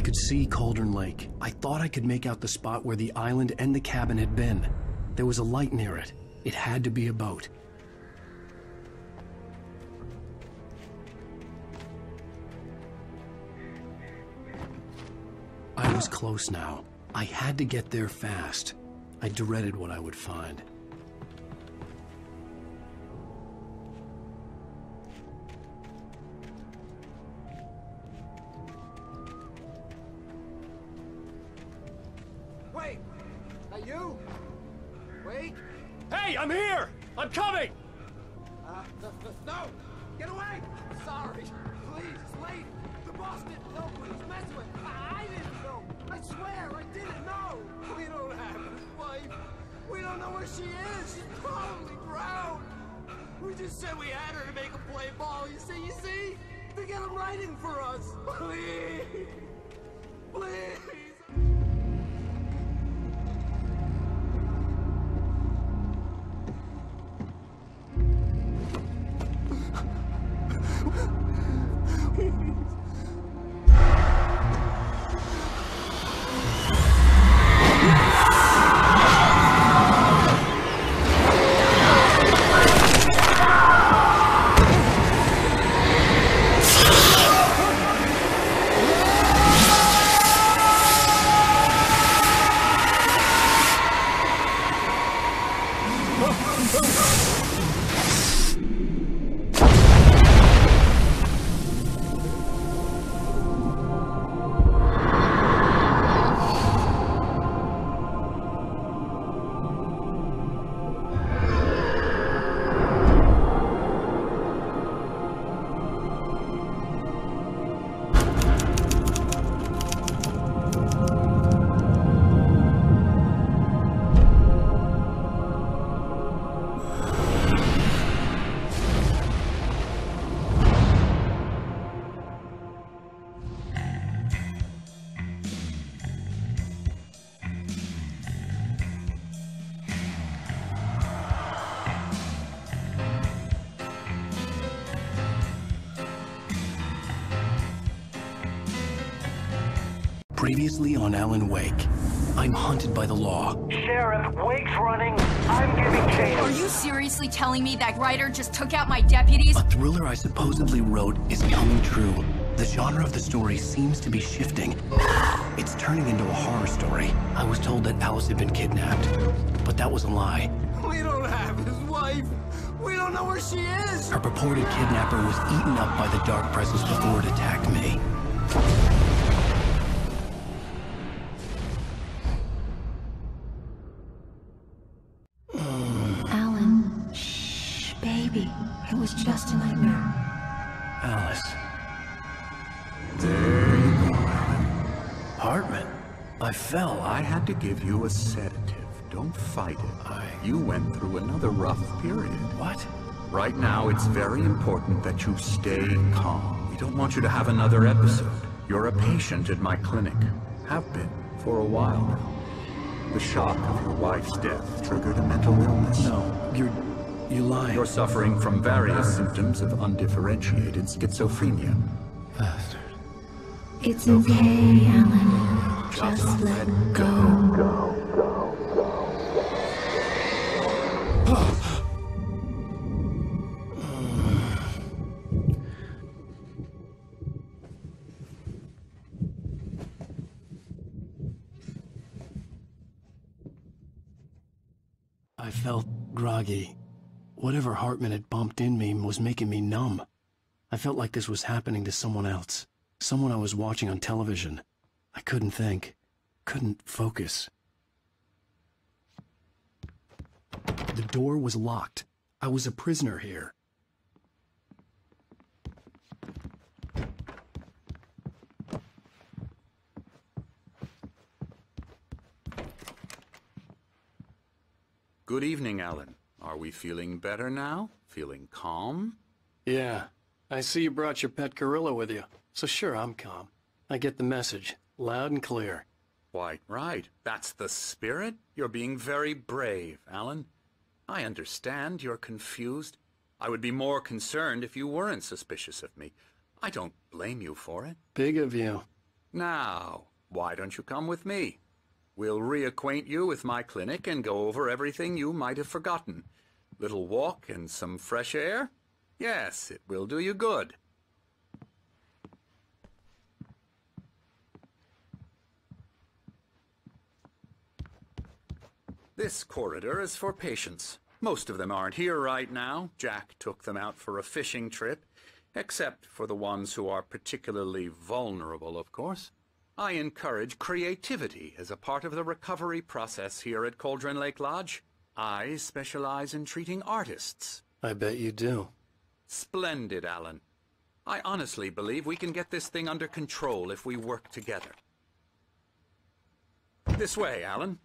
I could see Cauldron Lake. I thought I could make out the spot where the island and the cabin had been. There was a light near it. It had to be a boat. I was close now. I had to get there fast. I dreaded what I would find. For us! Please! Please! Previously on Alan Wake, I'm hunted by the law. Sheriff, Wake's running. I'm giving chase. Are you seriously telling me that writer just took out my deputies? A thriller I supposedly wrote is coming true. The genre of the story seems to be shifting. It's turning into a horror story. I was told that Alice had been kidnapped, but that was a lie. We don't have his wife! We don't know where she is! Her purported kidnapper was eaten up by the dark presence before it attacked me. Hartman. I fell. I had to give you a sedative. Don't fight it. I- You went through another rough period. What? Right now, it's very important that you stay calm. We don't want you to have another episode. You're a patient at my clinic. Have been for a while now. The shock of your wife's death triggered a mental illness. No, you're. You lie. You're suffering from various symptoms of undifferentiated schizophrenia. It's okay, Alan. Just let go. I felt groggy. Whatever Hartman had bumped in me was making me numb. I felt like this was happening to someone else. Someone I was watching on television. I couldn't think. Couldn't focus. The door was locked. I was a prisoner here. Good evening, Alan. Are we feeling better now? Feeling calm? Yeah. I see you brought your pet gorilla with you, so sure, I'm calm. I get the message, loud and clear. Quite right. That's the spirit. You're being very brave, Alan. I understand you're confused. I would be more concerned if you weren't suspicious of me. I don't blame you for it. Big of you. Now, why don't you come with me? We'll reacquaint you with my clinic and go over everything you might have forgotten. Little walk and some fresh air? Yes, it will do you good. This corridor is for patients. Most of them aren't here right now. Jack took them out for a fishing trip, except for the ones who are particularly vulnerable, of course. I encourage creativity as a part of the recovery process here at Cauldron Lake Lodge. I specialize in treating artists. I bet you do. Splendid, Alan. I honestly believe we can get this thing under control if we work together. This way, Alan.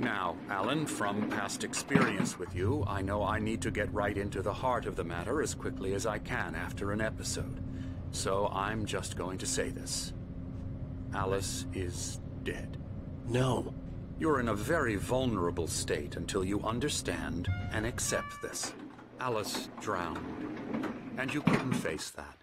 Now, Alan, from past experience with you, I know I need to get right into the heart of the matter as quickly as I can after an episode. So I'm just going to say this. Alice is dead. No. You're in a very vulnerable state until you understand and accept this. Alice drowned, and you couldn't face that.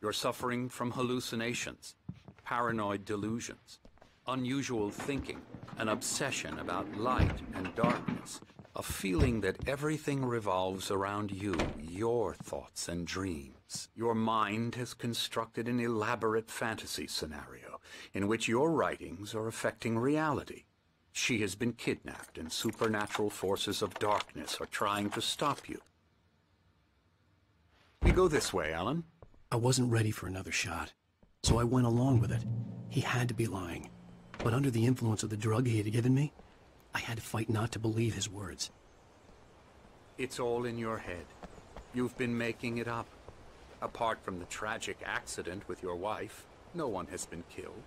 You're suffering from hallucinations, paranoid delusions, unusual thinking, an obsession about light and darkness, a feeling that everything revolves around you, your thoughts and dreams. Your mind has constructed an elaborate fantasy scenario in which your writings are affecting reality. She has been kidnapped and supernatural forces of darkness are trying to stop you. We go this way, Alan. I wasn't ready for another shot, so I went along with it. He had to be lying. But under the influence of the drug he had given me, I had to fight not to believe his words. It's all in your head. You've been making it up. Apart from the tragic accident with your wife, no one has been killed.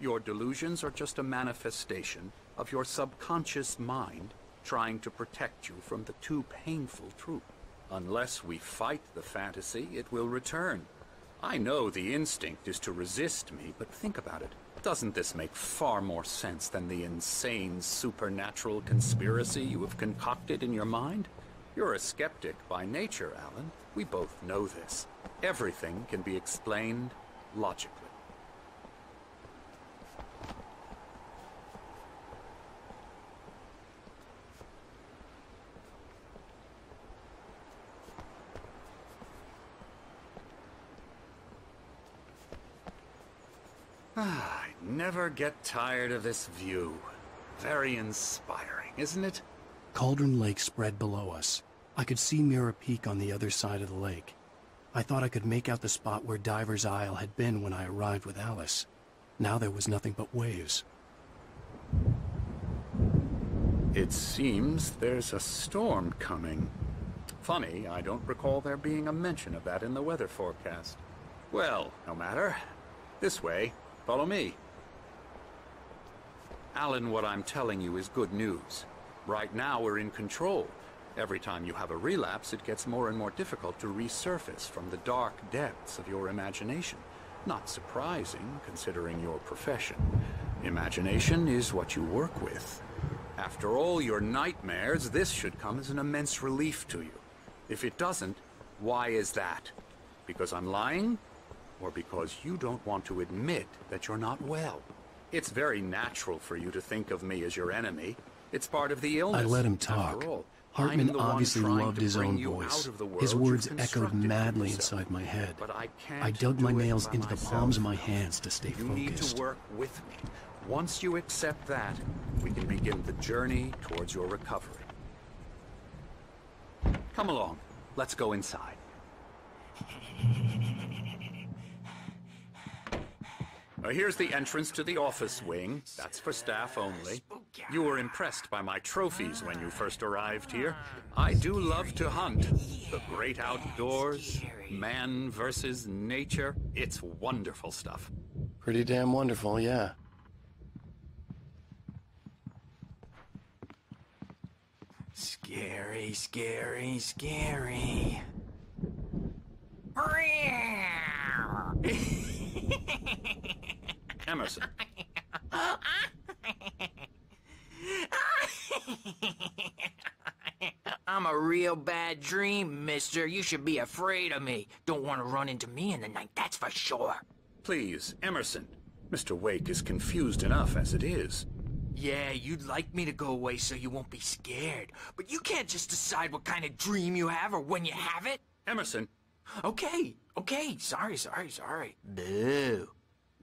Your delusions are just a manifestation of your subconscious mind trying to protect you from the too painful truth. Unless we fight the fantasy, it will return. I know the instinct is to resist me, but think about it. Doesn't this make far more sense than the insane supernatural conspiracy you have concocted in your mind? You're a skeptic by nature, Alan. We both know this. Everything can be explained logically. Ah, never get tired of this view. Very inspiring, isn't it? Cauldron Lake spread below us. I could see Mirror Peak on the other side of the lake. I thought I could make out the spot where Diver's Isle had been when I arrived with Alice. Now there was nothing but waves. It seems there's a storm coming. Funny, I don't recall there being a mention of that in the weather forecast. Well, no matter. This way. Follow me. Alan, what I'm telling you is good news. Right now, we're in control. Every time you have a relapse, it gets more and more difficult to resurface from the dark depths of your imagination. Not surprising, considering your profession. Imagination is what you work with. After all your nightmares, this should come as an immense relief to you. If it doesn't, why is that? Because I'm lying? Or because you don't want to admit that you're not well? It's very natural for you to think of me as your enemy. It's part of the illness. I let him talk. all, Hartman I'm the one obviously loved his own voice. out of the His words echoed madly inside my head. But I can't I dug my nails into the palms of my hands to stay You need focused. to work with me. Once you accept that, we can begin the journey towards your recovery. Come along. Let's go inside. Now, Uh, here's the entrance to the office wing. That's for staff only. You were impressed by my trophies when you first arrived here. I do love to hunt. The great outdoors, man versus nature. It's wonderful stuff. Pretty damn wonderful, yeah. Scary, scary, scary. Emerson, I'm a real bad dream, mister. You should be afraid of me. Don't want to run into me in the night, that's for sure. please, Emerson. Mr. Wake is confused enough as it is. Yeah, you'd like me to go away so you won't be scared. But you can't just decide what kind of dream you have or when you have it. Emerson, Okay, okay, sorry, sorry, sorry. Boo.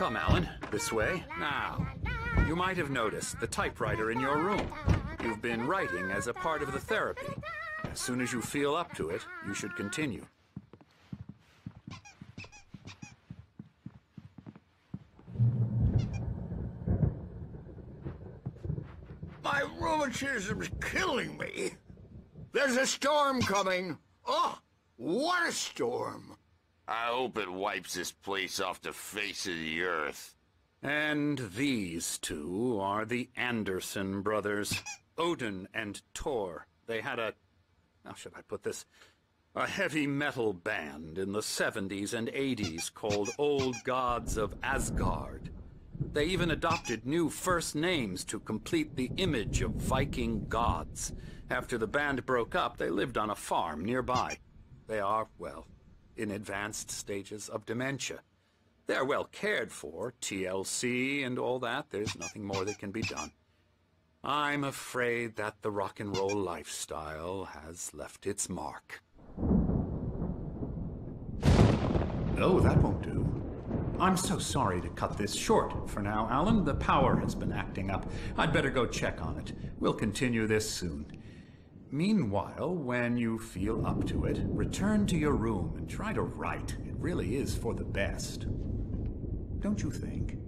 Come, Alan, this way. Now, you might have noticed the typewriter in your room. You've been writing as a part of the therapy. As soon as you feel up to it, you should continue. My rheumatism's killing me. There's a storm coming. Oh, what a storm. I hope it wipes this place off the face of the earth. And these two are the Anderson brothers, Odin and Tor. They had a. How should I put this? A heavy metal band in the 70s and 80s called Old Gods of Asgard. They even adopted new first names to complete the image of Viking gods. After the band broke up, they lived on a farm nearby. They are, well, in advanced stages of dementia. They're well cared for, TLC and all that. There's nothing more that can be done. I'm afraid that the rock and roll lifestyle has left its mark. Oh, that won't do. I'm so sorry to cut this short for now, Alan. The power has been acting up. I'd better go check on it. We'll continue this soon. Meanwhile, when you feel up to it, return to your room and try to write. It really is for the best. Don't you think?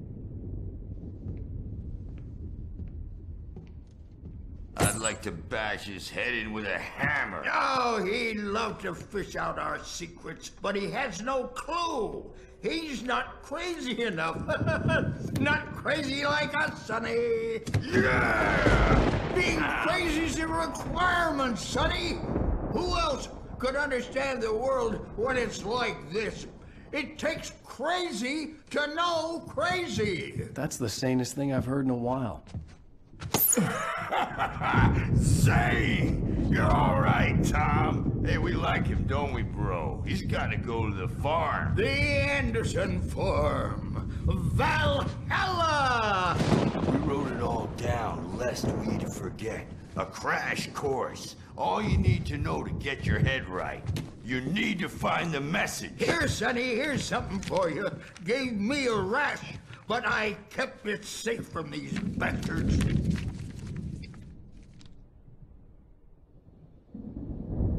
I'd like to bash his head in with a hammer. Oh, he'd love to fish out our secrets, but he has no clue. He's not crazy enough. not crazy like us, Sonny. Yeah! Being crazy's a requirement, Sonny. Who else could understand the world when it's like this? It takes crazy to know crazy. That's the sanest thing I've heard in a while. Say, you're all right, Tom. Hey, we like him, don't we, bro? He's got to go to the farm. The Anderson Farm. Valhalla! We wrote it all down, lest we'd forget. A crash course. All you need to know to get your head right. You need to find the message. Here, Sonny, here's something for you. Gave me a rash, but I kept it safe from these bastards.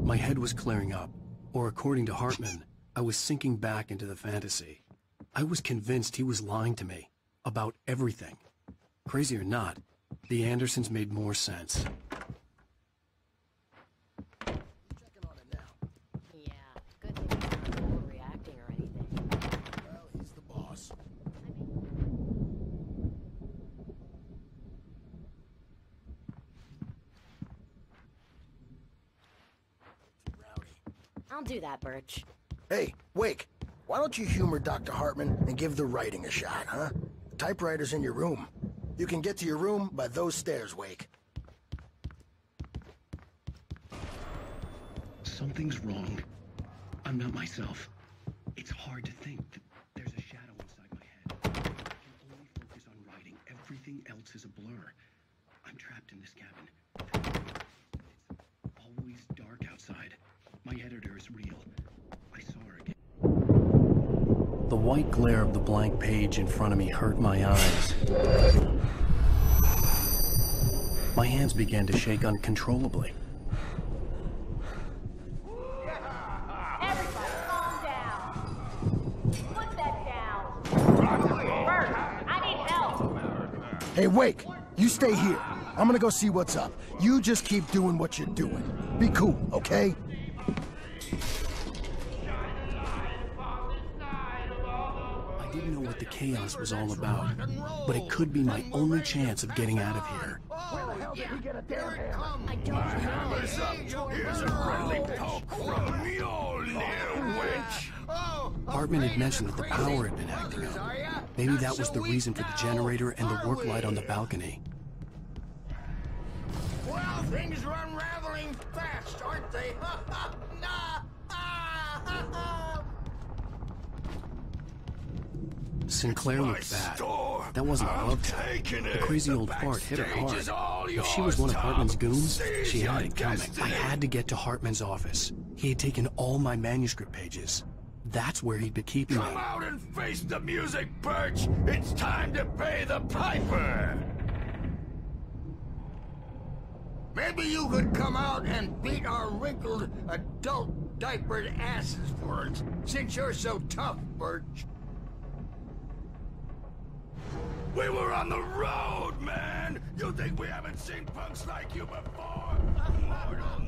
My head was clearing up, or according to Hartman, I was sinking back into the fantasy. I was convinced he was lying to me about everything. Crazy or not, the Andersons made more sense. Yeah, good thing he's not overreacting or anything. Well, he's the boss. I'll do that, Birch. Hey, Wake, why don't you humor Dr. Hartman and give the writing a shot, huh? The typewriter's in your room. You can get to your room by those stairs, Wake. Something's wrong. I'm not myself. It's hard to think that there's a shadow inside my head. I can only focus on writing. Everything else else is a blur. I'm trapped in this cabin. It's always dark outside. My editor is real. I saw her again. The white glare of the blank page in front of me hurt my eyes. My hands began to shake uncontrollably. Everybody, calm down. Put that down. Bert, I need help. Hey, Wake, you stay here. I'm gonna go see what's up. You just keep doing what you're doing. Be cool, okay? I didn't know what the chaos was all about, but it could be my only chance of getting out of here. Where the hell did we get a damn hammer? I don't Hammer's up. Here's a friendly poke from Mjolnir, oh, wench. Oh, Hartman had mentioned that the power had been acting up. Maybe that was the reason for the generator and the work light on the balcony. Well, things are unraveling fast, aren't they? nah. Ah, Sinclair looked bad. That wasn't love tap. The crazy old fart hit her hard. If she was one of Hartman's goons, she had it coming. I had to get to Hartman's office. He had taken all my manuscript pages. That's where he'd been keeping Come them. out and face the music, Birch. It's time to pay the piper. Maybe you could come out and beat our wrinkled adult diapered asses for us, since you're so tough, Birch. We were on the road, man. You think we haven't seen punks like you before?